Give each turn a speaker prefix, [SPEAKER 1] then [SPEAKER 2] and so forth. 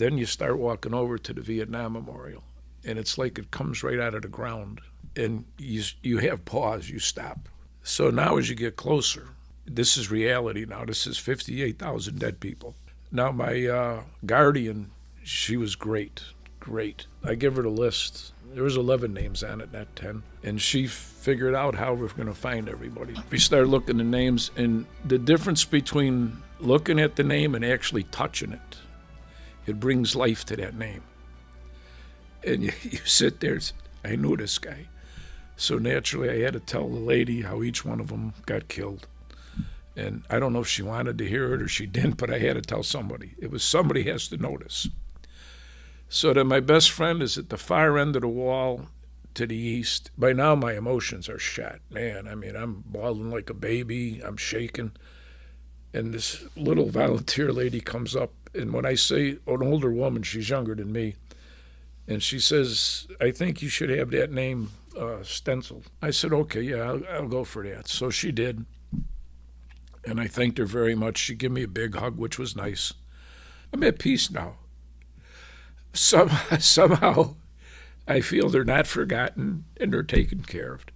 [SPEAKER 1] Then you start walking over to the Vietnam Memorial, and it's like it comes right out of the ground, and you you have pause, you stop. So now as you get closer, this is reality now. This is 58,000 dead people. Now my uh, guardian, she was great, great. I give her the list. There was 11 names on it, not 10. And she figured out how we're going to find everybody. We started looking at names, and the difference between looking at the name and actually touching it, it brings life to that name. And you, you sit there, I knew this guy. So naturally, I had to tell the lady how each one of them got killed. And I don't know if she wanted to hear it or she didn't, but I had to tell somebody. It was somebody has to notice. So that my best friend is at the far end of the wall to the east. By now, my emotions are shot. Man, I mean, I'm bawling like a baby. I'm shaking. And this little volunteer lady comes up. And when I say an older woman, she's younger than me. And she says, I think you should have that name uh, stenciled. I said, okay, yeah, I'll, I'll go for that. So she did. And I thanked her very much. She gave me a big hug, which was nice. I'm at peace now. Some, somehow, I feel they're not forgotten and they're taken care of.